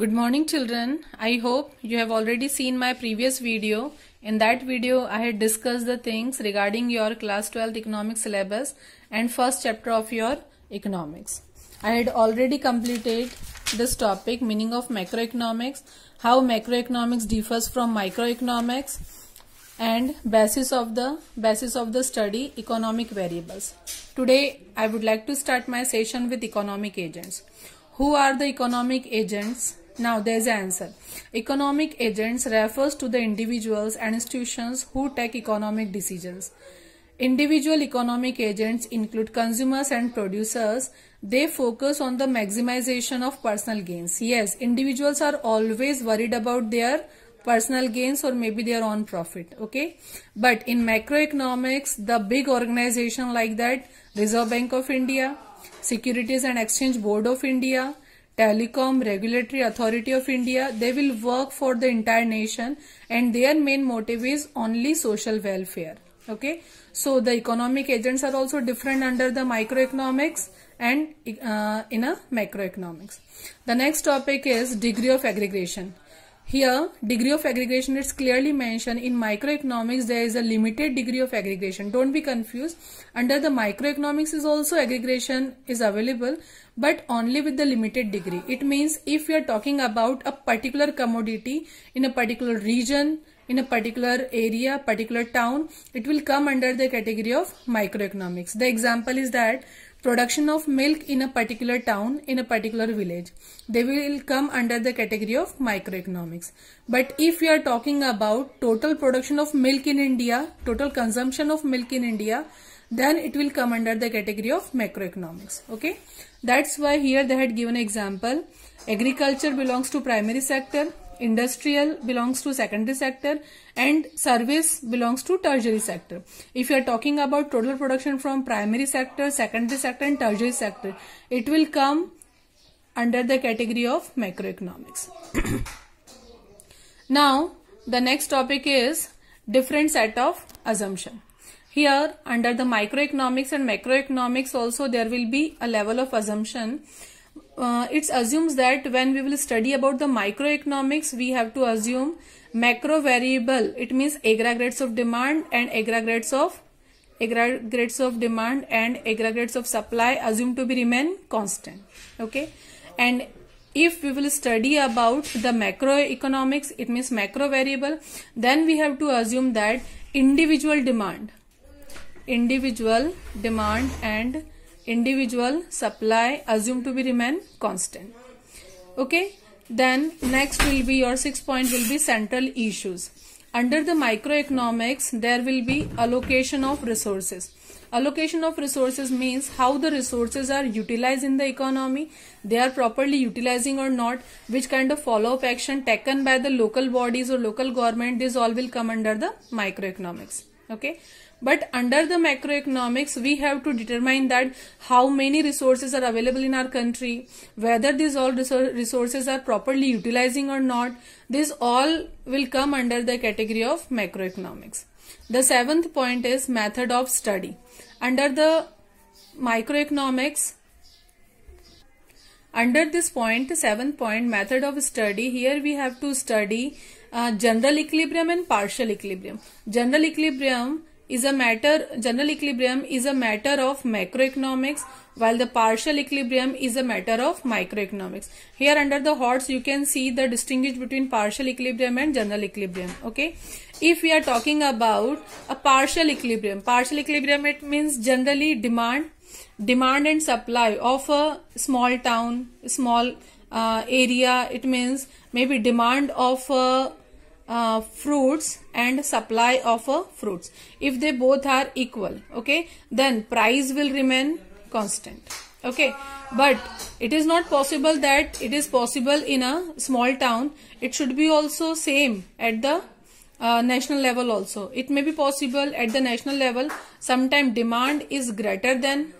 Good morning children. I hope you have already seen my previous video. In that video I had discussed the things regarding your class 12 economics syllabus and first chapter of your economics. I had already completed this topic meaning of macroeconomics, how macroeconomics differs from microeconomics and basis of the basis of the study economic variables. Today I would like to start my session with economic agents. Who are the economic agents? Now there is an answer. Economic agents refers to the individuals and institutions who take economic decisions. Individual economic agents include consumers and producers. They focus on the maximization of personal gains. Yes, individuals are always worried about their personal gains or maybe their own profit. Okay. But in macroeconomics, the big organization like that, Reserve Bank of India, Securities and Exchange Board of India, Telecom Regulatory Authority of India, they will work for the entire nation and their main motive is only social welfare. Okay. So the economic agents are also different under the microeconomics and uh, in a macroeconomics. The next topic is degree of aggregation. Here, degree of aggregation is clearly mentioned. In microeconomics, there is a limited degree of aggregation. Don't be confused. Under the microeconomics is also aggregation is available, but only with the limited degree. It means if we are talking about a particular commodity in a particular region, in a particular area, particular town, it will come under the category of microeconomics. The example is that production of milk in a particular town, in a particular village. They will come under the category of microeconomics. But if we are talking about total production of milk in India, total consumption of milk in India, then it will come under the category of macroeconomics. Okay. That's why here they had given example. Agriculture belongs to primary sector, industrial belongs to secondary sector and service belongs to tertiary sector. If you are talking about total production from primary sector, secondary sector and tertiary sector, it will come under the category of macroeconomics. now, the next topic is different set of assumption. Here, under the microeconomics and macroeconomics also there will be a level of assumption uh, it assumes that when we will study about the microeconomics, we have to assume macro variable. It means aggregates of demand and aggregates of aggregates of demand and aggregates of supply assumed to be remain constant. Okay, and if we will study about the macroeconomics, it means macro variable, then we have to assume that individual demand, individual demand and individual supply assumed to be remain constant. Okay? Then next will be your sixth point will be central issues. Under the microeconomics there will be allocation of resources. Allocation of resources means how the resources are utilized in the economy they are properly utilizing or not which kind of follow-up action taken by the local bodies or local government this all will come under the microeconomics okay but under the macroeconomics, we have to determine that how many resources are available in our country, whether these all resources are properly utilizing or not. This all will come under the category of macroeconomics. The seventh point is method of study. Under the microeconomics, under this point, seventh point, method of study, here we have to study uh, general equilibrium and partial equilibrium. General equilibrium is a matter, general equilibrium is a matter of macroeconomics while the partial equilibrium is a matter of microeconomics. Here under the HOTS you can see the distinguish between partial equilibrium and general equilibrium. Okay. If we are talking about a partial equilibrium, partial equilibrium it means generally demand, demand and supply of a small town, small uh, area. It means maybe demand of a uh, fruits and supply of uh, fruits. If they both are equal okay then price will remain constant okay. But it is not possible that it is possible in a small town. It should be also same at the uh, national level also. It may be possible at the national level. Sometime demand is greater than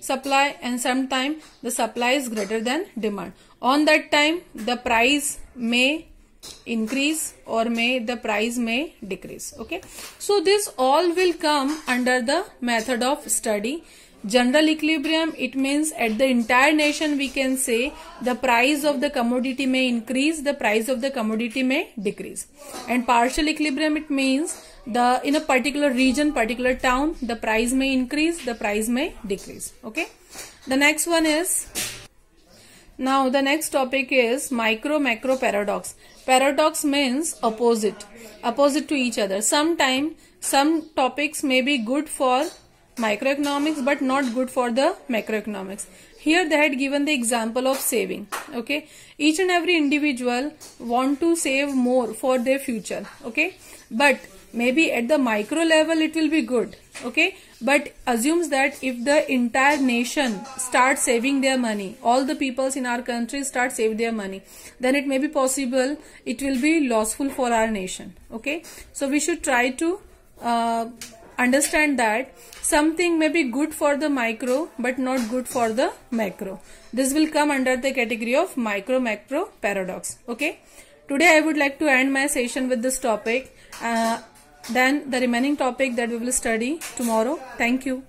supply and sometime the supply is greater than demand. On that time the price may increase or may the price may decrease okay? So this all will come under the method of study. General equilibrium it means at the entire nation we can say the price of the commodity may increase the price of the commodity may decrease. And partial equilibrium it means the in a particular region particular town the price may increase the price may decrease okay? The next one is now the next topic is micro macro paradox paradox means opposite opposite to each other. Sometime some topics may be good for microeconomics but not good for the macroeconomics. Here they had given the example of saving okay? Each and every individual want to save more for their future okay? But maybe at the micro level it will be good okay? But assumes that if the entire nation starts saving their money all the peoples in our country start save their money then it may be possible it will be lossful for our nation. Okay? So we should try to uh, understand that something may be good for the micro but not good for the macro. This will come under the category of micro macro paradox. Okay? Today i would like to end my session with this topic. Uh, then the remaining topic that we will study tomorrow. Thank you.